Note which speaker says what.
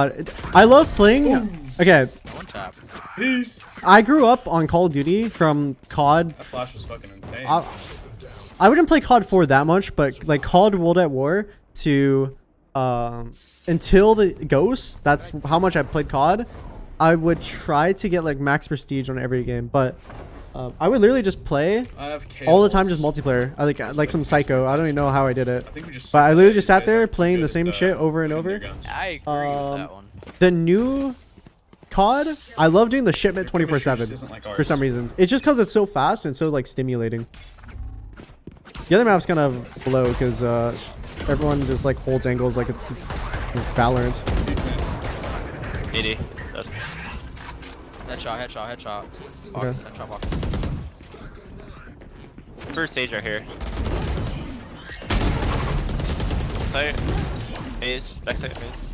Speaker 1: Uh, I love playing. Okay,
Speaker 2: One tap.
Speaker 3: Peace.
Speaker 1: I grew up on Call of Duty from COD.
Speaker 3: That flash was fucking insane.
Speaker 1: I, I wouldn't play COD 4 that much, but like COD World at War to um until the Ghost. That's how much I played COD. I would try to get like max prestige on every game, but um, I would literally just play all the time just multiplayer. I like like some psycho. I don't even know how I did it.
Speaker 3: I think we just.
Speaker 1: But I literally just sat there playing
Speaker 3: good
Speaker 1: the
Speaker 3: at,
Speaker 1: same
Speaker 3: uh,
Speaker 1: shit over and over.
Speaker 3: their.
Speaker 2: I agree with
Speaker 1: Um,
Speaker 2: that one.
Speaker 1: The new COD, I love doing the shipment
Speaker 3: 24/7 like
Speaker 1: for some reason. It's just because it's so fast and so like stimulating. The other map's kind of low because uh, everyone just like holds angles like it's Valorant.
Speaker 2: 80. That's... Headshot, headshot, headshot. Box,
Speaker 1: Okay.
Speaker 2: headshot box.
Speaker 4: First stage right here. Site. Phase. Backside phase.